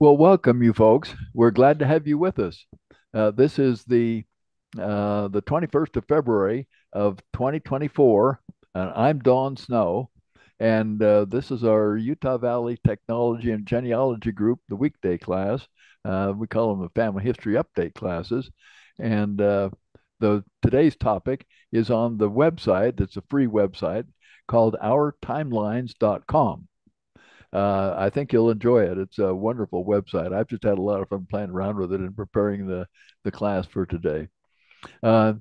Well, welcome you folks. We're glad to have you with us. Uh, this is the uh, the 21st of February of 2024, and I'm Don Snow, and uh, this is our Utah Valley Technology and Genealogy Group, the weekday class. Uh, we call them the Family History Update classes, and uh, the today's topic is on the website. It's a free website called OurTimelines.com uh, I think you'll enjoy it. It's a wonderful website. I've just had a lot of fun playing around with it and preparing the, the class for today. Uh,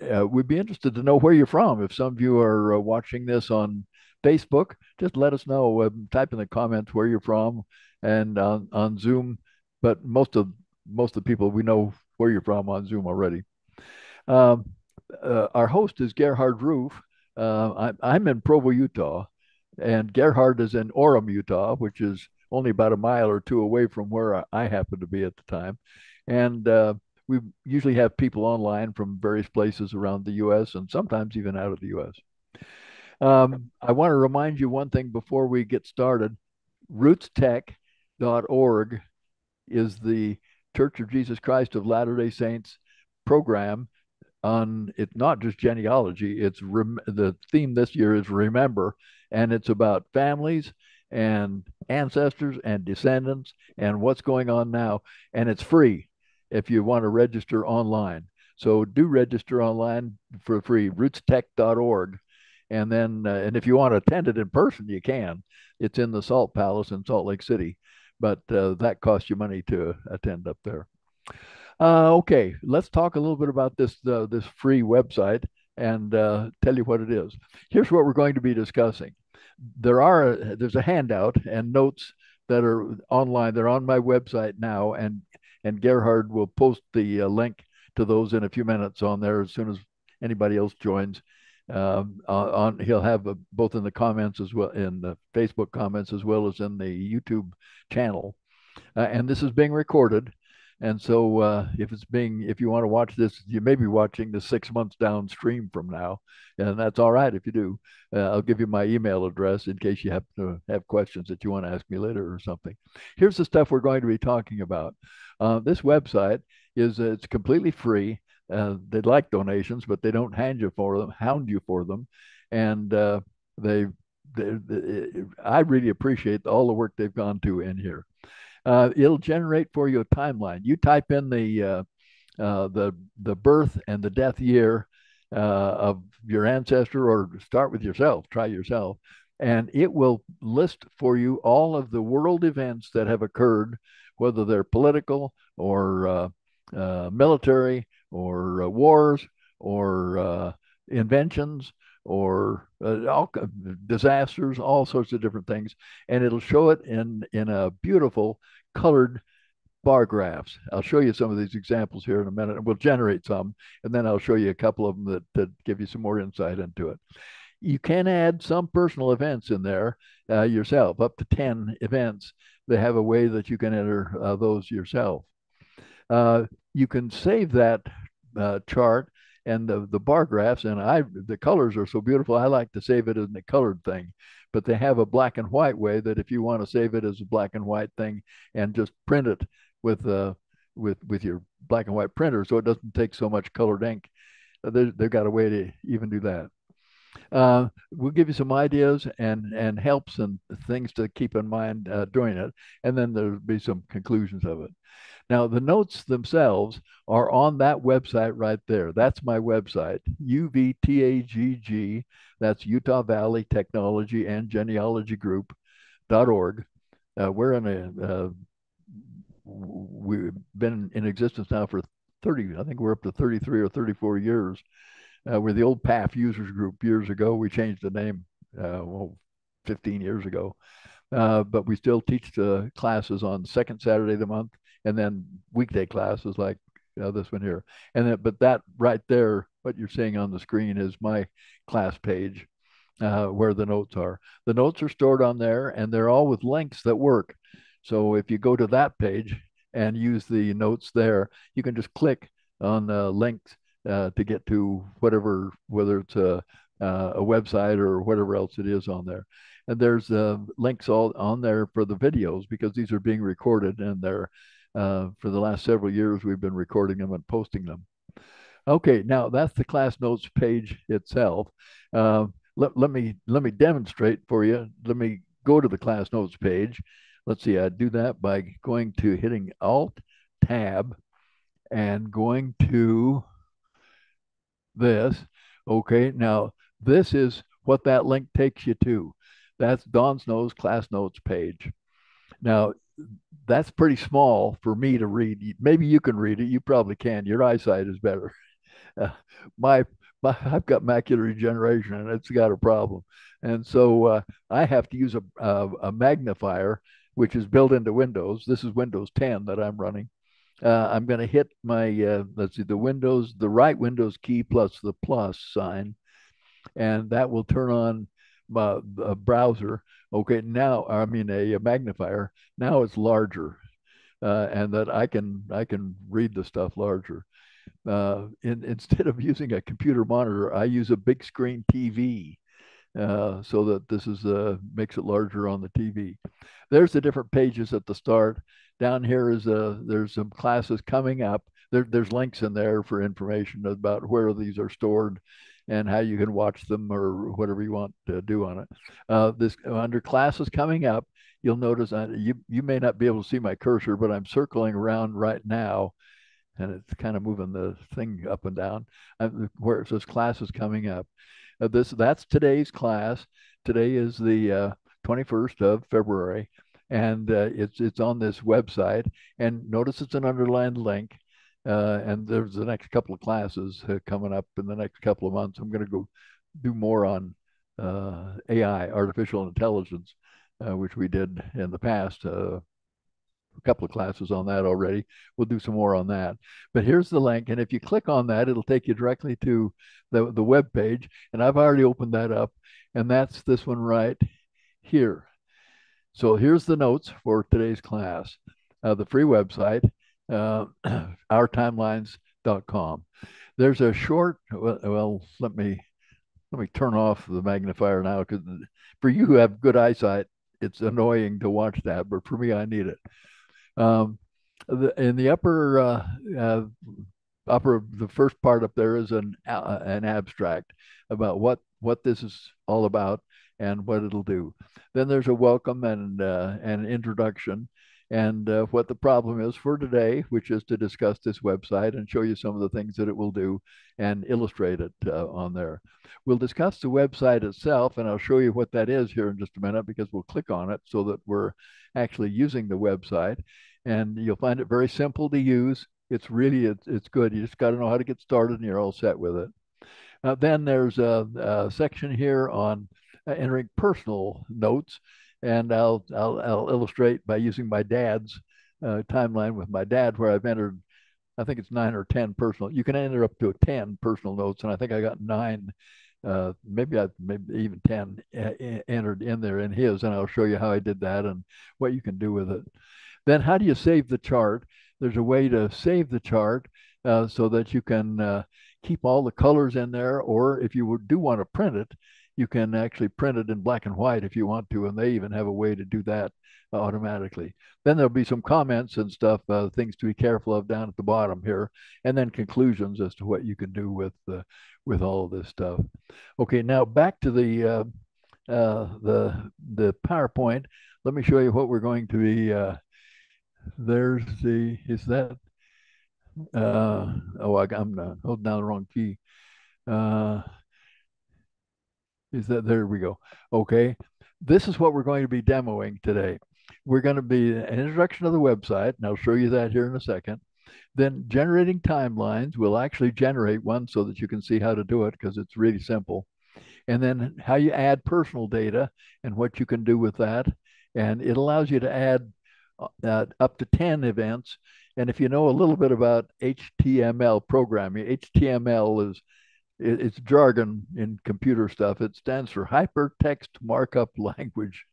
uh, we'd be interested to know where you're from. If some of you are uh, watching this on Facebook, just let us know. Uh, type in the comments where you're from and on, on Zoom. But most of most of the people we know where you're from on Zoom already. Um, uh, our host is Gerhard Roof. I, I'm in Provo, Utah and Gerhard is in Orem, Utah, which is only about a mile or two away from where I happened to be at the time. And uh, we usually have people online from various places around the U.S. and sometimes even out of the U.S. Um, I want to remind you one thing before we get started. RootsTech.org is the Church of Jesus Christ of Latter day Saints program on it's not just genealogy it's rem- the theme this year is remember and it's about families and ancestors and descendants and what's going on now and it's free if you want to register online. So do register online for free rootstech.org and then uh, and if you want to attend it in person you can. It's in the salt palace in salt lake city but uh, that costs you money to attend up there uh, okay, let's talk a little bit about this uh, this free website and uh, tell you what it is. Here's what we're going to be discussing. There are there's a handout and notes that are online. They're on my website now, and and Gerhard will post the uh, link to those in a few minutes on there as soon as anybody else joins. Um, on he'll have a, both in the comments as well in the Facebook comments as well as in the YouTube channel. Uh, and this is being recorded and so, uh, if it's being, if you want to watch this, you may be watching the six months downstream from now, and that's all right if you do. Uh, I'll give you my email address in case you have to have questions that you want to ask me later or something. Here's the stuff we're going to be talking about. Uh, this website is it's completely free. Uh, they'd like donations, but they don't hand you for them, hound you for them, and uh, they, they, they, I really appreciate all the work they've gone to in here uh, it'll generate for you a timeline. You type in the uh, uh, the the birth and the death year uh, of your ancestor, or start with yourself. Try yourself, and it will list for you all of the world events that have occurred, whether they're political or uh, military or wars or inventions or uh, all disasters, all sorts of different things, and it'll show it in in a beautiful colored bar graphs. I'll show you some of these examples here in a minute, and we'll generate some, and then I'll show you a couple of them that, that give you some more insight into it. You can add some personal events in there uh, yourself, up to 10 events. They have a way that you can enter uh, those yourself. Uh, you can save that uh, chart and the, the bar graphs, and I the colors are so beautiful. I like to save it in the colored thing but they have a black and white way that if you want to save it as a black and white thing and just print it with uh with with your black and white printer so it doesn't take so much colored ink uh, they, they've got a way to even do that uh, we'll give you some ideas and and helps and things to keep in mind uh, doing it and then there'll be some conclusions of it now, the notes themselves are on that website right there. That's my website, UVTAGG. That's Utah Valley Technology and Genealogy Group.org. Uh, we're in a, uh, we've been in existence now for 30, I think we're up to 33 or 34 years. Uh, we're the old PAF users group years ago. We changed the name, uh, well, 15 years ago. Uh, but we still teach the classes on second Saturday of the month and then weekday classes like uh, this one here. And then, but that right there, what you're seeing on the screen is my class page uh, where the notes are. The notes are stored on there and they're all with links that work. So if you go to that page and use the notes there, you can just click on the links uh, to get to whatever, whether it's a, uh, a website or whatever else it is on there. And there's uh, links all on there for the videos because these are being recorded and they're uh, for the last several years we've been recording them and posting them. Okay, now that's the class notes page itself. Uh, let, let me let me demonstrate for you. Let me go to the class notes page. Let's see, I do that by going to hitting Alt Tab and going to this. Okay, now this is what that link takes you to. That's Don Snow's class notes page. Now, that's pretty small for me to read. Maybe you can read it. You probably can. Your eyesight is better. Uh, my, my, I've got macular degeneration and it's got a problem. And so uh, I have to use a, a, a, magnifier, which is built into Windows. This is Windows 10 that I'm running. Uh, I'm going to hit my, uh, let's see, the Windows, the right Windows key plus the plus sign, and that will turn on my, a browser. Okay, now, I mean, a, a magnifier. Now it's larger. Uh, and that I can I can read the stuff larger. Uh, in, instead of using a computer monitor, I use a big screen TV uh, so that this is uh, makes it larger on the TV. There's the different pages at the start. Down here is a, uh, there's some classes coming up. There, there's links in there for information about where these are stored and how you can watch them or whatever you want to do on it. Uh, this under classes coming up, you'll notice uh, you you may not be able to see my cursor, but I'm circling around right now, and it's kind of moving the thing up and down uh, where it says classes coming up. Uh, this that's today's class. Today is the 21st uh, of February, and uh, it's it's on this website. And notice it's an underlined link. Uh, and there's the next couple of classes uh, coming up in the next couple of months. I'm going to go do more on uh, AI, artificial intelligence, uh, which we did in the past. a couple of classes on that already. We'll do some more on that. But here's the link, and if you click on that, it'll take you directly to the the web page. And I've already opened that up, and that's this one right here. So here's the notes for today's class. Uh, the free website, uh, ourtimelines.com. There's a short, well, let me let me turn off the magnifier now because for you who have good eyesight, it's annoying to watch that, but for me, I need it. Um, the, in the upper uh, uh, upper the first part up there is an uh, an abstract about what what this is all about and what it'll do. Then there's a welcome and uh, an introduction and uh, what the problem is for today, which is to discuss this website and show you some of the things that it will do and illustrate it uh, on there. We'll discuss the website itself, and I'll show you what that is here in just a minute because we'll click on it so that we're actually using the website. And you'll find it very simple to use. It's really, it's, it's good. You just got to know how to get started and you're all set with it. Uh, then there's a, a section here on uh, entering personal notes, and I'll, I'll, I'll illustrate by using my dad's uh, timeline with my dad, where I've entered, I think it's nine or ten personal. You can enter up to ten personal notes, and I think I got nine, uh, maybe I maybe even ten entered in there in his, and I'll show you how I did that and what you can do with it. Then, how do you save the chart? There's a way to save the chart uh, so that you can uh, keep all the colors in there, or if you do want to print it, you can actually print it in black and white if you want to, and they even have a way to do that automatically. Then there'll be some comments and stuff, uh, things to be careful of down at the bottom here, and then conclusions as to what you can do with uh, with all of this stuff. Okay, now back to the uh, uh the the PowerPoint. Let me show you what we're going to be. Uh, there's the is that. Uh, oh, I, am holding down the wrong key is that there we go. Okay. This is what we're going to be demoing today. We're going to be an introduction of the website, and I'll show you that here in a second. Then generating timelines. We'll actually generate one so that you can see how to do it because it's really simple. And then how you add personal data and what you can do with that. And it allows you to add uh, up to 10 events. And if you know a little bit about HTML programming, HTML is it, it's jargon in computer stuff. It stands for Hypertext Markup Language.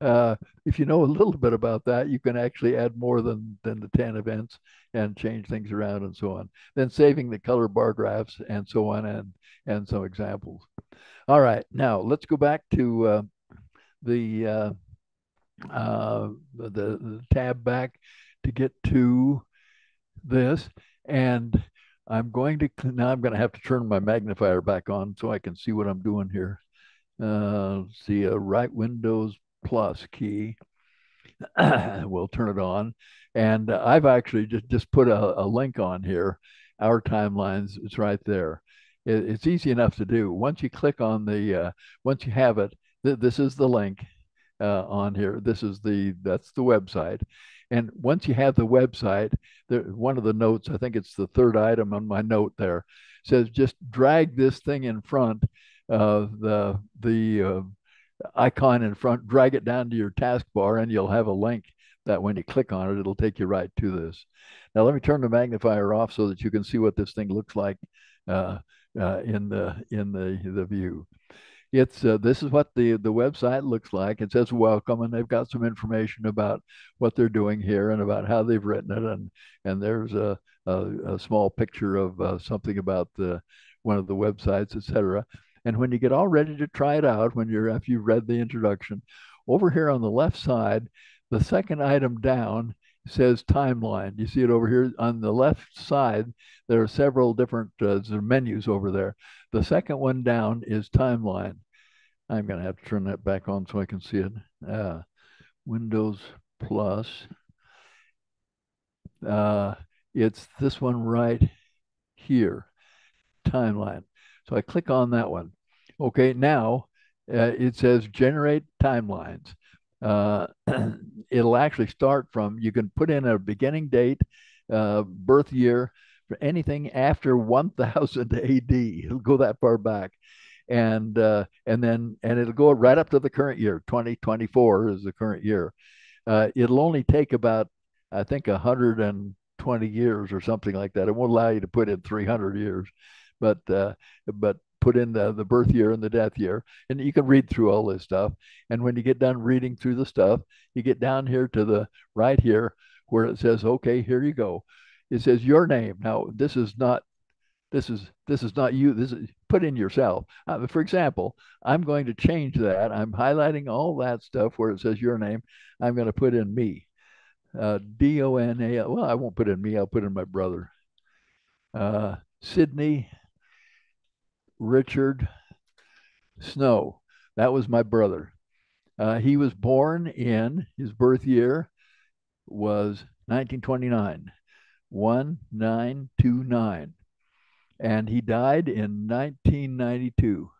Uh, if you know a little bit about that, you can actually add more than, than the 10 events and change things around and so on. Then saving the color bar graphs and so on and, and some examples. All right, now let's go back to uh, the uh, uh, the, the tab back to get to this. And I'm going to, now I'm going to have to turn my magnifier back on so I can see what I'm doing here. Uh, see a right Windows plus key. we'll turn it on. And I've actually just, just put a, a link on here. Our timelines, it's right there. It, it's easy enough to do. Once you click on the, uh, once you have it, th this is the link uh, on here. This is the, that's the website. And once you have the website, one of the notes, I think it's the third item on my note there, says just drag this thing in front of the the uh, icon in front, drag it down to your taskbar, and you'll have a link that when you click on it, it'll take you right to this. Now let me turn the magnifier off so that you can see what this thing looks like uh, uh, in the in the the view it's uh, this is what the the website looks like. It says welcome, and they've got some information about what they're doing here and about how they've written it, and and there's a a, a small picture of uh, something about the one of the websites, etc. And when you get all ready to try it out, when you're after you've read the introduction, over here on the left side, the second item down says timeline. You see it over here on the left side. There are several different uh, menus over there. The second one down is timeline. I'm going to have to turn that back on so I can see it. Uh, Windows Plus. Uh, it's this one right here, timeline. So I click on that one. Okay, now uh, it says generate timelines. Uh, it'll actually start from, you can put in a beginning date, uh, birth year, for anything after 1000 AD. It'll go that far back. And uh, and then and it'll go right up to the current year. 2024 is the current year. Uh, it'll only take about I think 120 years or something like that. It won't allow you to put in 300 years, but uh, but put in the, the birth year and the death year, and you can read through all this stuff. And when you get done reading through the stuff, you get down here to the right here where it says, "Okay, here you go." it says your name. Now, this is not this is this is not you. This is put in yourself. Uh, for example, I'm going to change that. I'm highlighting all that stuff where it says your name. I'm going to put in me. Uh, D O N A. Well, I won't put in me. I'll put in my brother. Uh, Sydney Richard Snow. That was my brother. Uh, he was born in his birth year was 1929. 1929. And he died in 1992.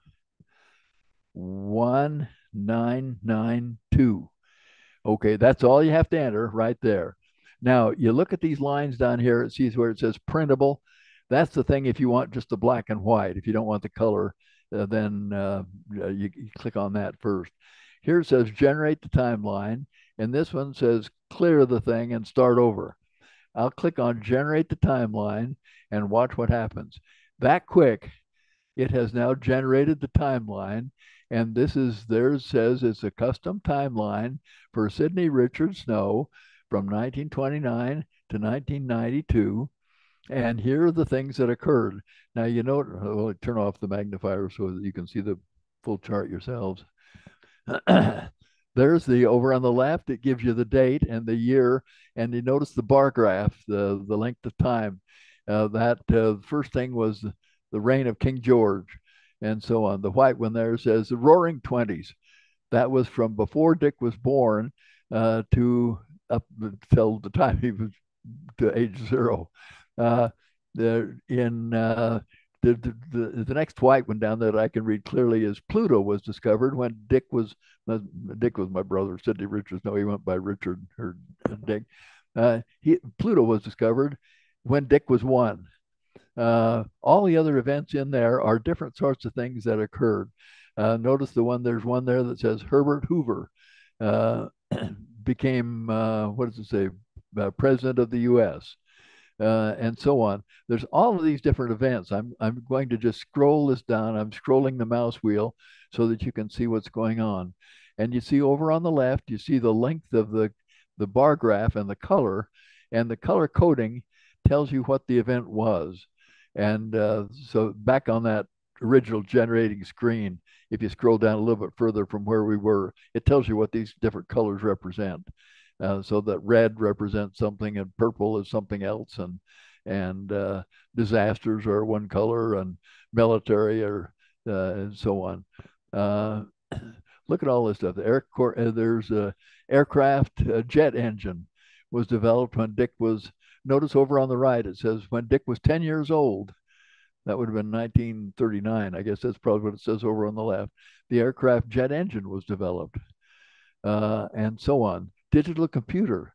1992. Okay, that's all you have to enter right there. Now, you look at these lines down here, it sees where it says printable. That's the thing if you want just the black and white. If you don't want the color, uh, then uh, you, you click on that first. Here it says generate the timeline, and this one says clear the thing and start over. I'll click on generate the timeline and watch what happens. That quick, it has now generated the timeline. And this is, there says it's a custom timeline for Sydney Richard Snow from 1929 to 1992. And here are the things that occurred. Now, you know, well, turn off the magnifier so that you can see the full chart yourselves. There's the over on the left, it gives you the date and the year. And you notice the bar graph, the, the length of time. Uh, that uh, first thing was the reign of King George and so on. The white one there says the roaring 20s. That was from before Dick was born uh, to up until the time he was to age zero. Uh, in uh, the, the, the next white one down that I can read clearly is Pluto was discovered when Dick was Dick was my brother Sydney Richards. No, he went by Richard or Dick. Uh, he Pluto was discovered when Dick was one. Uh, all the other events in there are different sorts of things that occurred. Uh, notice the one there's one there that says Herbert Hoover uh, became uh, what does it say president of the U.S uh, and so on. There's all of these different events. I'm, I'm going to just scroll this down. I'm scrolling the mouse wheel so that you can see what's going on. And you see over on the left, you see the length of the, the bar graph and the color, and the color coding tells you what the event was. And uh, so back on that original generating screen, if you scroll down a little bit further from where we were, it tells you what these different colors represent. Uh, so that red represents something and purple is something else and and uh, disasters are one color and military or uh, and so on. Uh, look at all this stuff. The air uh, there's a aircraft a jet engine was developed when Dick was. Notice over on the right it says when Dick was 10 years old. That would have been 1939. I guess that's probably what it says over on the left. The aircraft jet engine was developed, uh, and so on. Digital computer.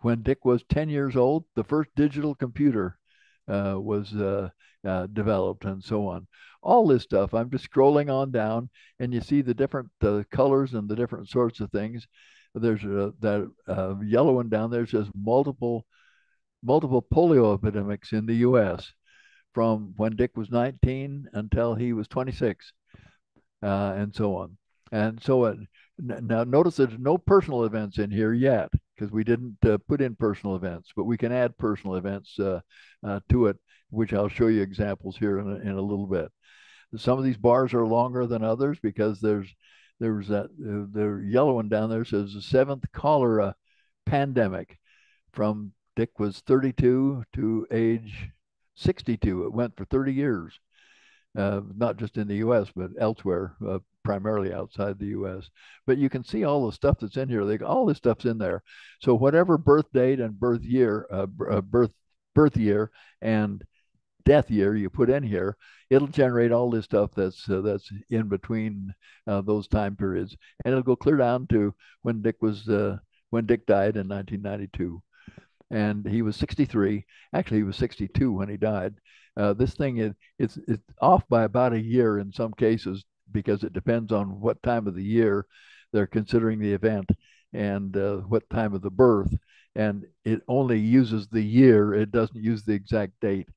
When Dick was 10 years old, the first digital computer uh, was uh, uh, developed and so on. All this stuff, I'm just scrolling on down and you see the different uh, colors and the different sorts of things. There's a, that uh, yellow one down there says multiple, multiple polio epidemics in the U.S. from when Dick was 19 until he was 26 uh, and so on. And so uh, now notice there's no personal events in here yet because we didn't uh, put in personal events, but we can add personal events uh, uh, to it, which I'll show you examples here in a, in a little bit. Some of these bars are longer than others because there's there's that uh, the yellow one down there says the seventh cholera pandemic from Dick was 32 to age 62. It went for 30 years, uh, not just in the U.S. but elsewhere, uh, primarily outside the U.S. But you can see all the stuff that's in here. All this stuff's in there. So whatever birth date and birth year, uh, uh, birth birth year and death year you put in here, it'll generate all this stuff that's uh, that's in between uh, those time periods, and it'll go clear down to when Dick was uh, when Dick died in 1992, and he was 63. Actually, he was 62 when he died. Uh, this thing is it's it's off by about a year in some cases because it depends on what time of the year they're considering the event and uh, what time of the birth. And it only uses the year, it doesn't use the exact date.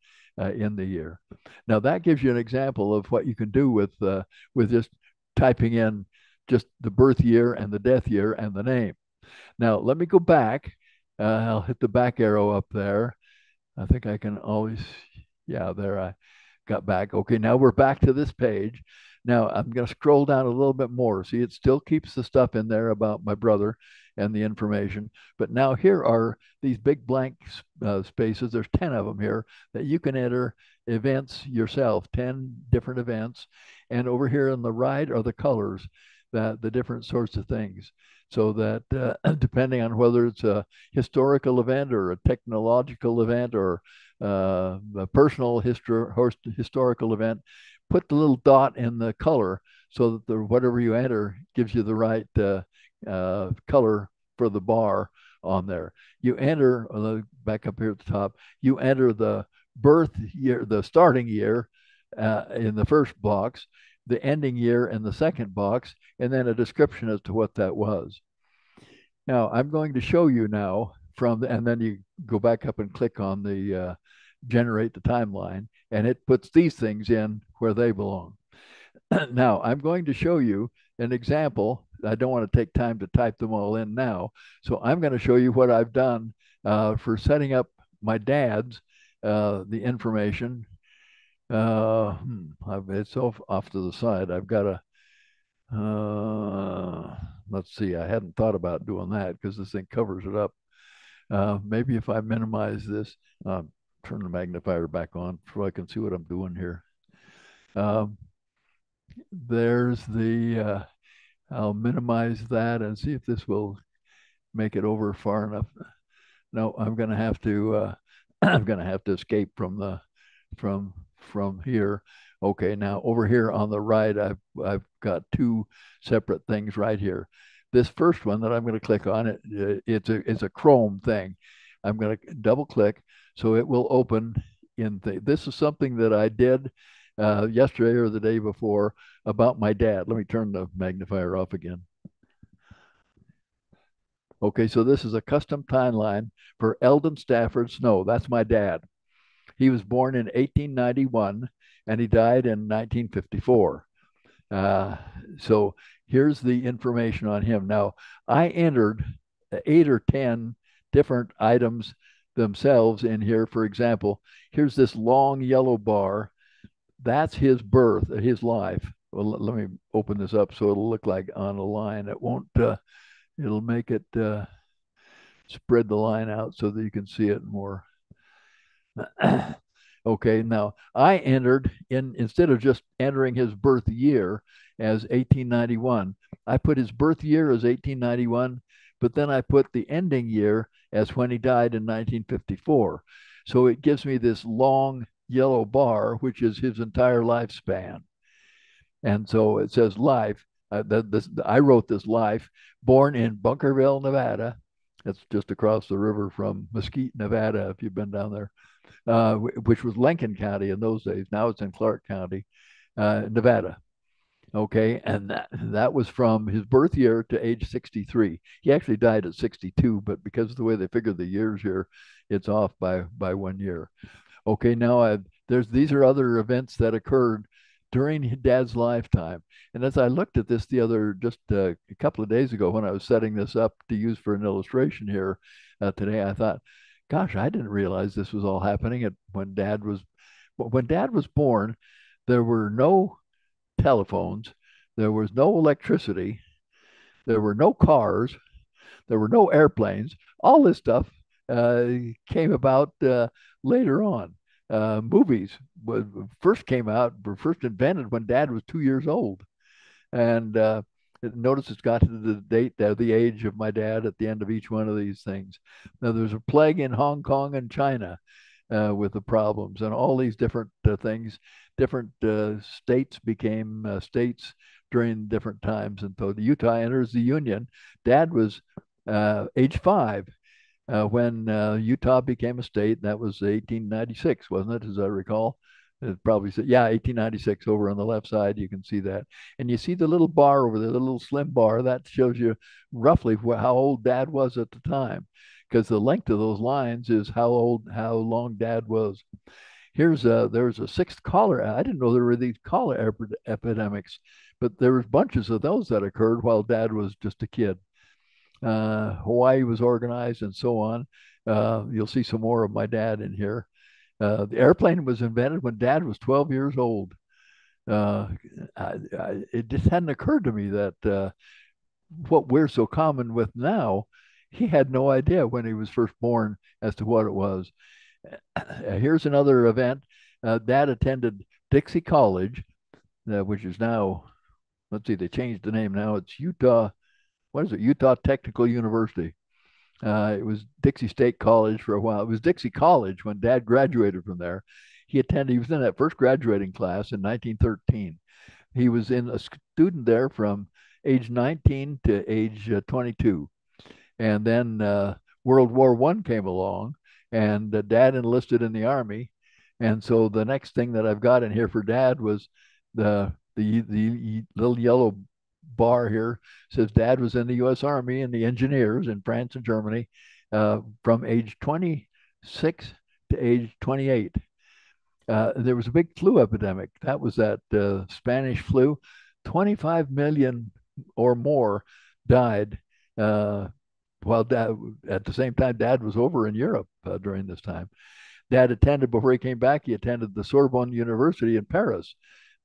Uh, in the year. Now that gives you an example of what you can do with uh, with just typing in just the birth year and the death year and the name. Now let me go back. Uh, I'll hit the back arrow up there. I think I can always, yeah, there I got back. Okay, now we're back to this page. Now I'm going to scroll down a little bit more. See, it still keeps the stuff in there about my brother and the information. But now here are these big blank uh, spaces. There's 10 of them here that you can enter events yourself, 10 different events. And over here on the right are the colors, that the different sorts of things. So that uh, depending on whether it's a historical event or a technological event or uh, a personal histor- historical event, put the little dot in the color so that the whatever you enter gives you the right uh, uh, color for the bar on there. You enter uh, back up here at the top. You enter the birth year, the starting year uh, in the first box, the ending year in the second box, and then a description as to what that was. Now I'm going to show you now from, and then you go back up and click on the uh, generate the timeline, and it puts these things in where they belong. now, I'm going to show you an example. I don't want to take time to type them all in now. So I'm going to show you what I've done uh, for setting up my dad's, uh, the information. Uh, hmm, it's off, off to the side. I've got a, uh, let's see, I hadn't thought about doing that because this thing covers it up. Uh, maybe if I minimize this, um, turn the magnifier back on so I can see what I'm doing here. Um, there's the, uh, I'll minimize that and see if this will make it over far enough. No, I'm going to have to, uh, I'm going to have to escape from the, from, from here. Okay, now over here on the right, I've, I've got two separate things right here. This first one that I'm going to click on, it, it's a, it's a Chrome thing. I'm going to double click so it will open in this is something that I did uh, yesterday or the day before about my dad. Let me turn the magnifier off again. Okay, so this is a custom timeline for Eldon Stafford Snow. That's my dad. He was born in 1891 and he died in 1954. Uh, so here's the information on him. Now, I entered eight or 10 different items themselves in here. For example, here's this long yellow bar that's his birth, his life. Well, let me open this up so it'll look like on a line. It won't. Uh, it'll make it uh, spread the line out so that you can see it more. okay, now I entered in instead of just entering his birth year as 1891, I put his birth year as 1891, but then I put the ending year as when he died in 1954. So it gives me this long yellow bar, which is his entire lifespan. And so it says life. Uh, this, I wrote this life, born in Bunkerville, Nevada. It's just across the river from Mesquite, Nevada, if you've been down there, uh, which was Lincoln County in those days. Now it's in Clark County, uh, Nevada. Okay, and that that was from his birth year to age 63. He actually died at 62, but because of the way they figure the years here, it's off by by one year. Okay, now I've, there's these are other events that occurred during Dad's lifetime. And as I looked at this the other just uh, a couple of days ago when I was setting this up to use for an illustration here uh, today, I thought, gosh, I didn't realize this was all happening at when Dad was when Dad was born. There were no telephones, there was no electricity, there were no cars, there were no airplanes. All this stuff uh, came about uh, later on. Uh, movies first came out, were first invented when Dad was two years old, and uh, notice it's got to the date, uh, the age of my dad at the end of each one of these things. Now there's a plague in Hong Kong and China uh, with the problems, and all these different uh, things. Different uh, states became uh, states during different times, and so Utah enters the Union. Dad was age five uh, when uh, Utah became a state. That was 1896, wasn't it, as I recall? It probably said, yeah, 1896 over on the left side. You can see that. And you see the little bar over there, the little slim bar. That shows you roughly how old dad was at the time because the length of those lines is how old, how long dad was. Here's a, there's a sixth cholera. I didn't know there were these cholera epidemics, but there was bunches of those that occurred while dad was just a kid uh, Hawaii was organized, and so on. Uh, you'll see some more of my dad in here. Uh, the airplane was invented when dad was 12 years old. Uh, I, I, it just hadn't occurred to me that uh, what we're so common with now, he had no idea when he was first born as to what it was. Here's another event. Uh, dad attended Dixie College, which is now, let's see, they changed the name now. It's Utah what is it? Utah Technical University. Uh, it was Dixie State College for a while. It was Dixie College when Dad graduated from there. He attended. He was in that first graduating class in 1913. He was in a student there from age 19 to age uh, 22, and then uh, World War One came along, and uh, Dad enlisted in the army. And so the next thing that I've got in here for Dad was the the the little yellow bar here says dad was in the U.S. Army and the engineers in France and Germany uh, from age 26 to age 28. Uh, there was a big flu epidemic. That was that uh, Spanish flu. 25 million or more died uh, while dad, at the same time, dad was over in Europe uh, during this time. Dad attended, before he came back, he attended the Sorbonne University in Paris.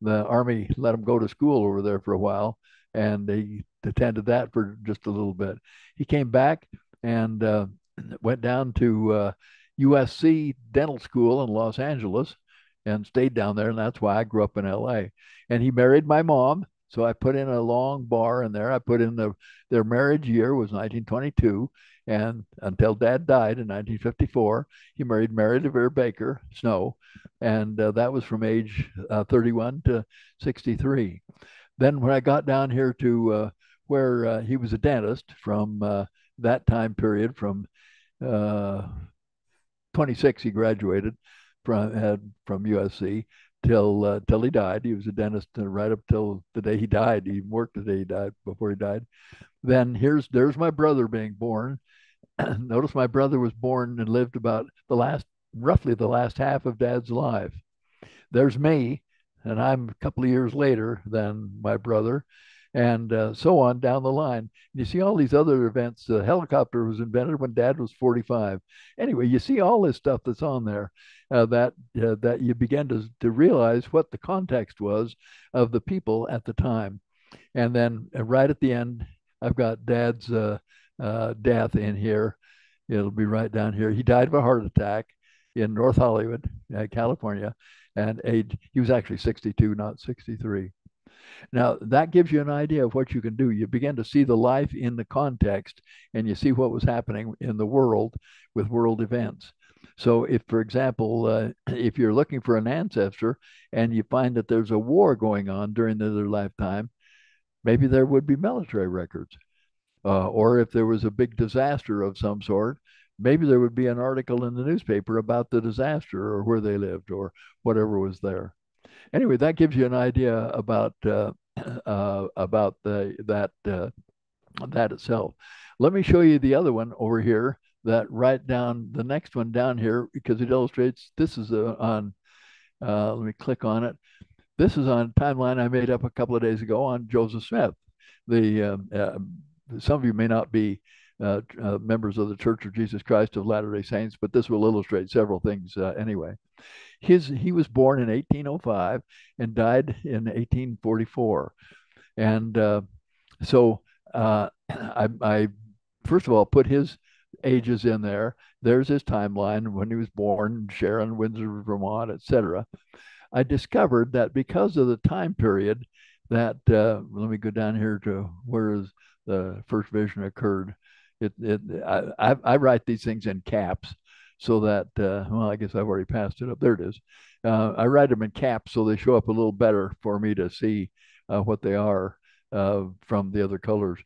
The army let him go to school over there for a while and he attended that for just a little bit. He came back and uh, went down to uh, USC Dental School in Los Angeles and stayed down there, and that's why I grew up in LA. And he married my mom, so I put in a long bar in there. I put in the their marriage year was 1922, and until Dad died in 1954, he married Mary DeVere Baker Snow, and uh, that was from age uh, 31 to 63 then when I got down here to uh, where uh, he was a dentist from uh, that time period, from uh, 26 he graduated from from USC till uh, till he died. He was a dentist right up till the day he died. He worked the day he died before he died. Then here's there's my brother being born. Notice my brother was born and lived about the last roughly the last half of Dad's life. There's me and I'm a couple of years later than my brother. And uh, so on down the line. You see all these other events. The helicopter was invented when Dad was 45. Anyway, you see all this stuff that's on there uh, that uh, that you begin to to realize what the context was of the people at the time, and then uh, right at the end, I've got Dad's uh, uh, death in here. It'll be right down here. He died of a heart attack in North Hollywood, California, and age he was actually 62, not 63. Now, that gives you an idea of what you can do. You begin to see the life in the context and you see what was happening in the world with world events. So, if, for example, uh, if you're looking for an ancestor and you find that there's a war going on during their lifetime, maybe there would be military records. Uh, or if there was a big disaster of some sort, maybe there would be an article in the newspaper about the disaster or where they lived or whatever was there anyway, that gives you an idea about uh, uh, about the that uh, that itself. Let me show you the other one over here. That right down the next one down here because it illustrates. This is a, uh, on. Uh, let me click on it. This is on timeline I made up a couple of days ago on Joseph Smith. The um, uh, some of you may not be uh, uh, members of the Church of Jesus Christ of Latter Day Saints, but this will illustrate several things uh, anyway. His he was born in 1805 and died in 1844, and uh, so uh, I, I first of all put his ages in there. There's his timeline when he was born, Sharon, Windsor, Vermont, etc. I discovered that because of the time period that uh, let me go down here to where the first vision occurred. It, it I, I write these things in caps so that uh, well, I guess I've already passed it up. There it is. Uh, I write them in caps so they show up a little better for me to see uh, what they are uh, from the other colors.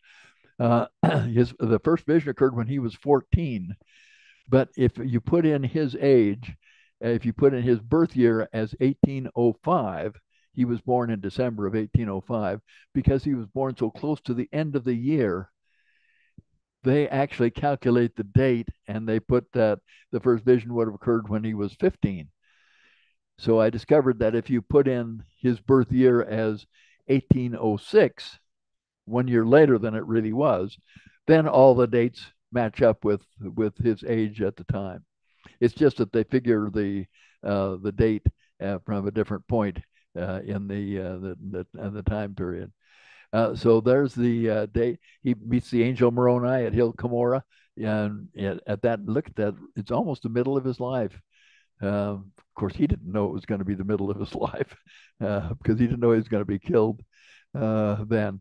Uh, his the first vision occurred when he was 14, but if you put in his age, if you put in his birth year as 1805, he was born in December of 1805 because he was born so close to the end of the year they actually calculate the date and they put that the first vision would have occurred when he was 15. So I discovered that if you put in his birth year as 1806, one year later than it really was, then all the dates match up with with his age at the time. It's just that they figure the uh, the date uh, from a different point uh, in the, uh, the the the time period. Uh, so there's the uh, day he meets the angel Moroni at Hill Cumorah. And at that, look at that, it's almost the middle of his life. Uh, of course, he didn't know it was going to be the middle of his life uh, because he didn't know he was going to be killed uh, then.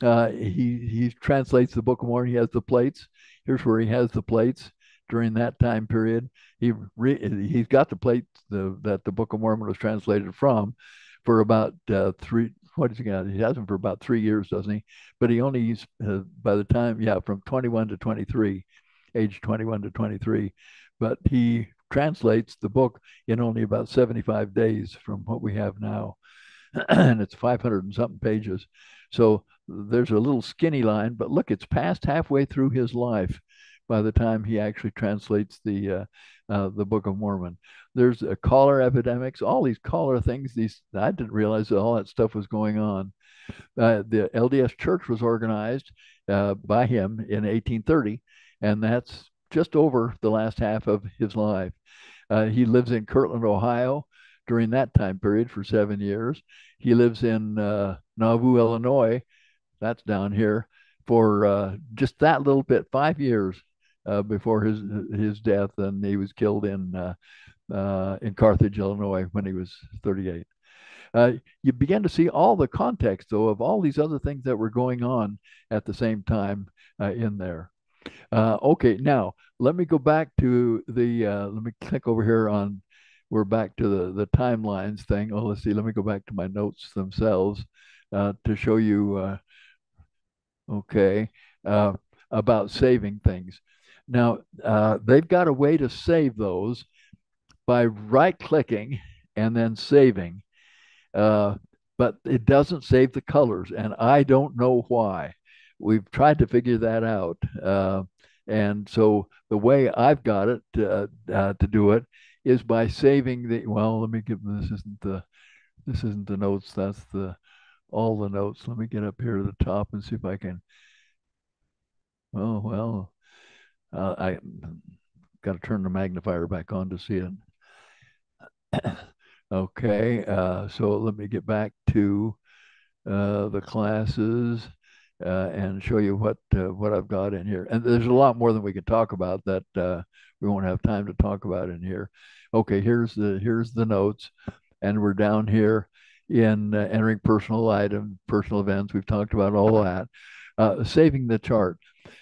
Uh, he he translates the Book of Mormon. He has the plates. Here's where he has the plates during that time period. He re, he's got the plates the, that the Book of Mormon was translated from for about uh, three what has he got? He has them for about three years, doesn't he? But he only used uh, by the time, yeah, from 21 to 23, age 21 to 23. But he translates the book in only about 75 days from what we have now. and it's 500 and something pages. So there's a little skinny line, but look, it's past halfway through his life by the time he actually translates the uh, uh, the Book of Mormon. There's a cholera epidemics, all these cholera things. These I didn't realize that all that stuff was going on. Uh, the LDS Church was organized uh, by him in 1830, and that's just over the last half of his life. Uh, he lives in Kirtland, Ohio, during that time period for seven years. He lives in uh, Nauvoo, Illinois. That's down here for just that little bit, five years uh, before his his death, and he was killed in uh, uh, in Carthage, Illinois, when he was 38. Uh, you begin to see all the context, though, of all these other things that were going on at the same time uh, in there. okay, now let me go back to the. let me click over here on. We're back to the the timelines thing. Oh, let's see. Let me go back to my notes themselves to show you. okay, about saving things. Now, uh, they've got a way to save those by right clicking and then saving, uh, but it doesn't save the colors, and I don't know why. We've tried to figure that out. Uh, and so the way I've got it to, uh, to do it is by saving the, well, let me give, this isn't the, this isn't the notes, that's the, all the notes. Let me get up here to the top and see if I can. Oh, well, uh, I got to turn the magnifier back on to see it. okay, uh, so let me get back to uh, the classes uh, and show you what uh, what I've got in here. And there's a lot more than we can talk about that uh, we won't have time to talk about in here. Okay, here's the here's the notes, and we're down here in entering personal items, personal events. We've talked about all that. Saving the chart.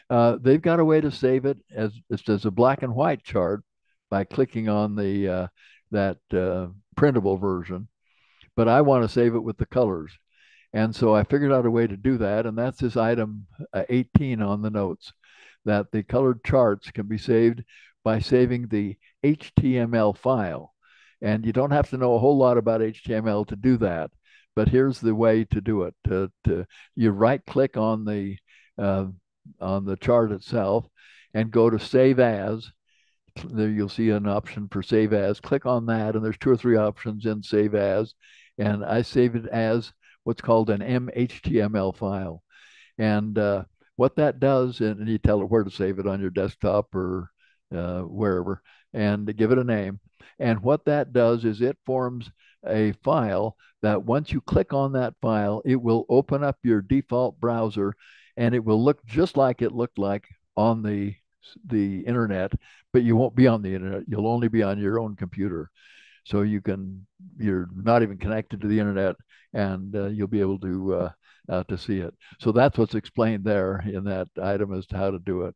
Uh, they've got a way to save it as as a black and white chart by clicking on the that printable version. But I want to save it with the colors. And so I figured out a way to do that. And that's this item uh, 18 on the notes that the colored charts can be saved by saving the HTML file. And you don't have to know a whole lot about HTML to do that. But here's the way to do it. To, to you right click on the uh, on the chart itself and go to save as. There you'll see an option for save as. Click on that, and there's two or three options in save as. And I save it as what's called an MHTML file. And uh, what that does, and you tell it where to save it on your desktop or uh, wherever, and give it a name. And what that does is it forms a file that once you click on that file, it will open up your default browser and it will look just like it looked like on the the internet, but you won't be on the internet. You'll only be on your own computer. So you can you're not even connected to the internet and uh, you'll be able to uh, uh, to see it. So that's what's explained there in that item as to how to do it.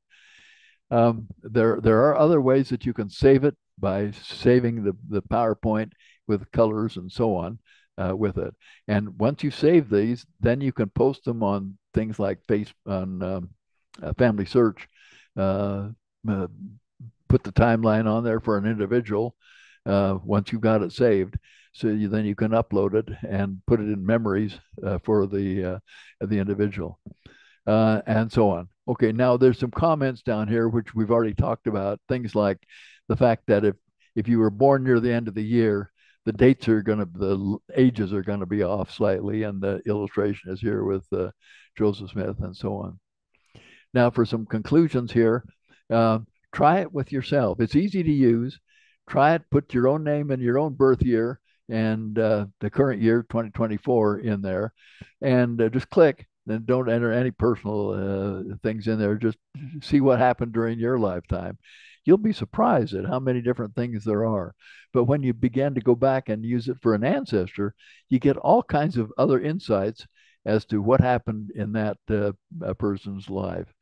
Um, there there are other ways that you can save it by saving the the PowerPoint with colors and so on uh, with it. And once you save these, then you can post them on things like face on um, uh, FamilySearch. Uh, put the timeline on there for an individual once you've got it saved so you, then you can upload it and put it in memories uh, for the uh, the individual uh, and so on okay now there's some comments down here which we've already talked about things like the fact that if if you were born near the end of the year the dates are going to the ages are going to be off slightly and the illustration is here with uh, joseph smith and so on. Now for some conclusions here uh, try it with yourself. It's easy to use. Try it put your own name and your own birth year and uh, the current year 2024 in there. And uh, just click. And don't enter any personal uh, things in there. Just see what happened during your lifetime you'll be surprised at how many different things there are but when you begin to go back and use it for an ancestor you get all kinds of other insights as to what happened in that uh, person's life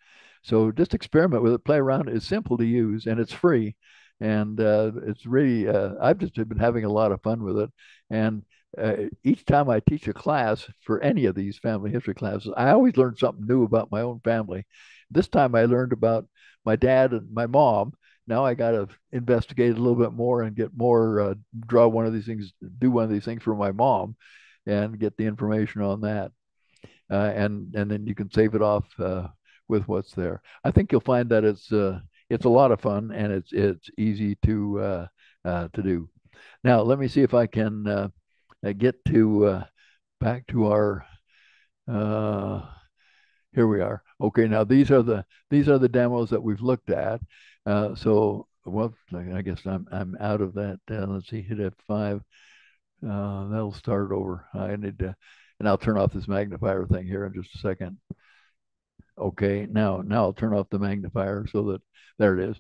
so just experiment with it play around it's simple to use and it's free and uh, it's really uh, I've just been having a lot of fun with it. And uh, each time I teach a class for any of these family history classes, I always learn something new about my own family. This time I learned about my dad and my mom. Now I got to investigate a little bit more and get more, uh, draw one of these things, do one of these things for my mom, and get the information on that. Uh, and and then you can save it off uh, with what's there. I think you'll find that it's it's a lot of fun and it's it's easy to uh, uh, to do. Now let me see if I can uh, uh get to uh, back to our. Uh, here we are. Okay, now these are the these are the demos that we've looked at. Uh, so well, I guess I'm I'm out of that. let's see, hit F5. Uh, that'll start over. I need to, and I'll turn off this magnifier thing here in just a second. Okay, now now I'll turn off the magnifier so that there it is.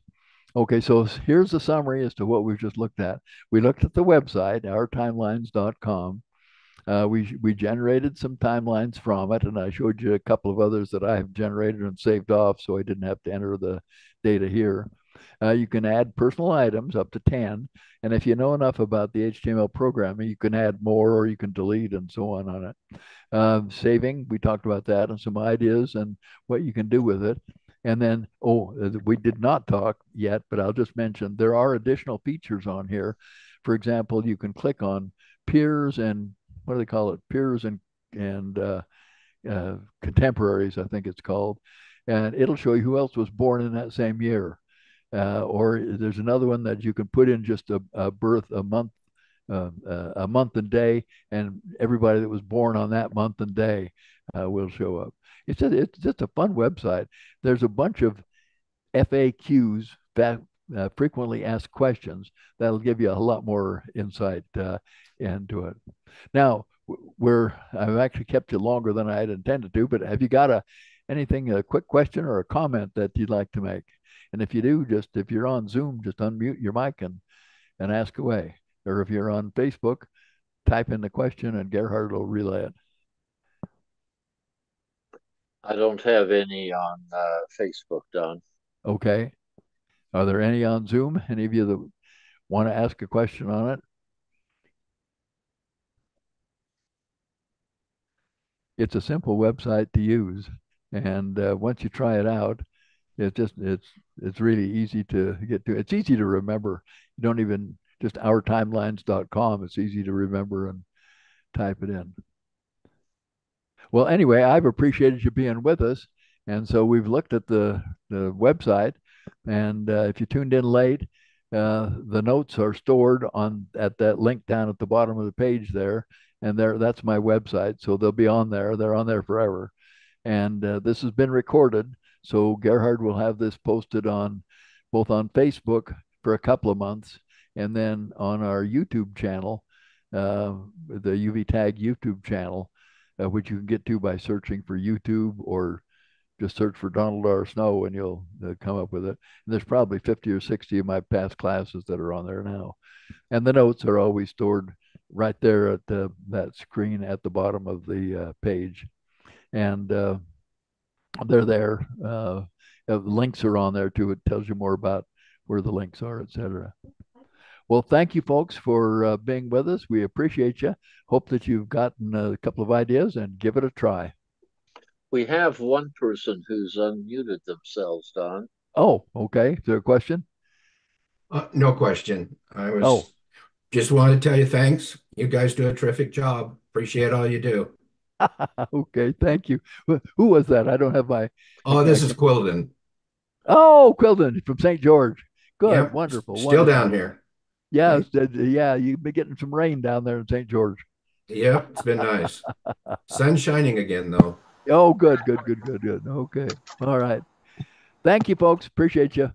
Okay, so here's the summary as to what we've just looked at. We looked at the website, ourtimelines.com. Uh, we, we generated some timelines from it, and I showed you a couple of others that I have generated and saved off so I didn't have to enter the data here. Uh, you can add personal items up to 10. And if you know enough about the HTML programming, you can add more or you can delete and so on on it. Um, saving, we talked about that and some ideas and what you can do with it. And then, oh, uh, we did not talk yet, but I'll just mention there are additional features on here. For example, you can click on peers and what do they call it? Peers and and uh, uh, contemporaries, I think it's called, and it'll show you who else was born in that same year. Uh, or there's another one that you can put in just a, a birth, a month uh, uh, a month and day, and everybody that was born on that month and day uh, will show up. It's just, it's just a fun website. There's a bunch of FAQs, that, uh, frequently asked questions, that'll give you a lot more insight into it. Now, we're I've actually kept you longer than I had intended to, but have you got a anything a quick question or a comment that you'd like to make? And if you do, just if you're on Zoom, just unmute your mic and and ask away. Or if you're on Facebook, type in the question and Gerhard will relay it. I don't have any on uh, Facebook, Don. Okay. Are there any on Zoom? Any of you that want to ask a question on it? It's a simple website to use, and uh, once you try it out, it's just it's it's really easy to get to. It's easy to remember. You don't even just ourtimelines.com. It's easy to remember and type it in. Well, anyway, I've appreciated you being with us. And so we've looked at the, the website. And uh, if you tuned in late, uh, the notes are stored on at that link down at the bottom of the page there. And there, that's my website. So they'll be on there. They're on there forever. And uh, this has been recorded. So Gerhard will have this posted on both on Facebook for a couple of months and then on our YouTube channel, uh, the UVTAGG YouTube channel, uh, which you can get to by searching for YouTube or just search for Donald R. Snow and you'll uh, come up with it. And there's probably 50 or 60 of my past classes that are on there now. And the notes are always stored right there at the, that screen at the bottom of the uh, page. And uh, they're there. Uh, the links are on there too. It tells you more about where the links are, etc. Well, thank you, folks, for uh, being with us. We appreciate you. Hope that you've gotten a couple of ideas and give it a try. We have one person who's unmuted themselves, Don. Oh, okay. Is there a question? Uh, no question. I was oh. Just wanted to tell you thanks. You guys do a terrific job. Appreciate all you do. okay, thank you. Who was that? I don't have my. Oh, this is Quilden. Oh, Quilden from St. George. Good, yep. wonderful. Still wonderful. down here. Yeah, yeah, you've been getting some rain down there in St. George. Yep, it's been nice. Sun shining again, though. Oh, good, good, good, good, good. Okay. All right. Thank you, folks. Appreciate you.